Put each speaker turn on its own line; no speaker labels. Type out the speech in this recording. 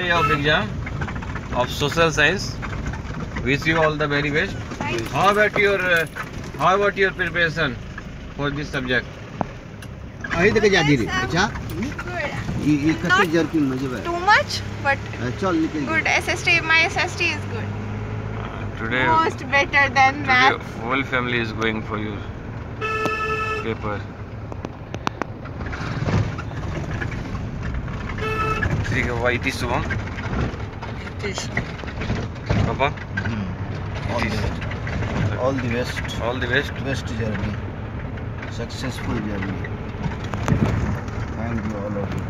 day of exam of social science. Wish you all the very best.
How
about your uh, how about your preparation for this subject?
अभी तक जा दी रही अच्छा ये ये कैसे जर्किंग मुझे बता
टू मच बट
चल निकल good
SST my SST is good
today most
better than today math
whole family is going for your paper रात्रि के वाईटी सुबह
इतिश
पापा
all the all the best
all the best
best journey successful journey thank you all of you